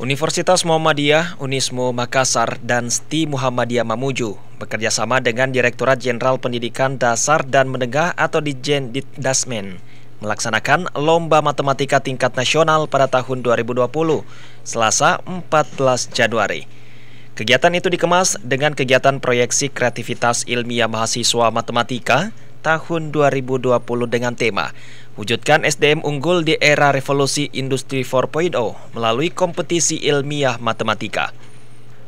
Universitas Muhammadiyah, Unismo Makassar, dan STI Muhammadiyah Mamuju bekerjasama dengan Direktorat Jenderal Pendidikan Dasar dan Menengah atau Dijen Ditdasmen melaksanakan Lomba Matematika Tingkat Nasional pada tahun 2020, Selasa 14 Januari. Kegiatan itu dikemas dengan kegiatan proyeksi kreativitas ilmiah mahasiswa matematika tahun 2020 dengan tema Wujudkan SDM unggul di era revolusi industri 4.0 melalui kompetisi ilmiah matematika.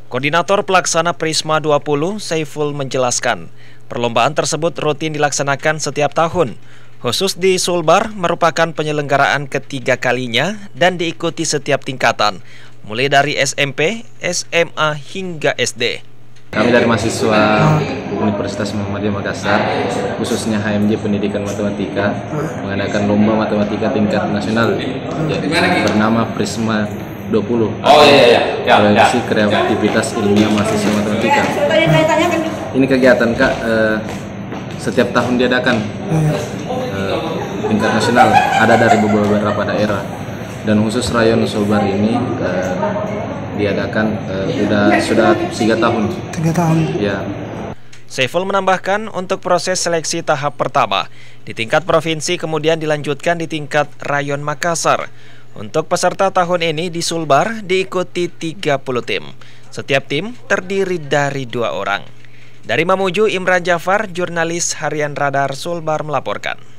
Koordinator pelaksana Prisma 20, Saiful menjelaskan, perlombaan tersebut rutin dilaksanakan setiap tahun. Khusus di Sulbar merupakan penyelenggaraan ketiga kalinya dan diikuti setiap tingkatan, mulai dari SMP, SMA hingga SD. Kami dari mahasiswa Universitas Muhammadiyah Makassar, khususnya HMJ Pendidikan Matematika, mengadakan lomba matematika tingkat nasional ya, bernama Prisma 20. Oh iya iya. Ya, Proyeksi ya. kreativitas ilmiah mahasiswa matematika. Ini kegiatan Kak eh, setiap tahun diadakan eh, tingkat nasional, ada dari beberapa daerah dan khusus rayon Sulbar ini eh, diadakan uh, sudah sudah tiga tahun. Tiga tahun. Ya. Saiful menambahkan untuk proses seleksi tahap pertama di tingkat provinsi kemudian dilanjutkan di tingkat rayon Makassar. Untuk peserta tahun ini di Sulbar diikuti 30 tim. Setiap tim terdiri dari dua orang. Dari Mamuju, Imran Jafar, jurnalis harian Radar Sulbar melaporkan.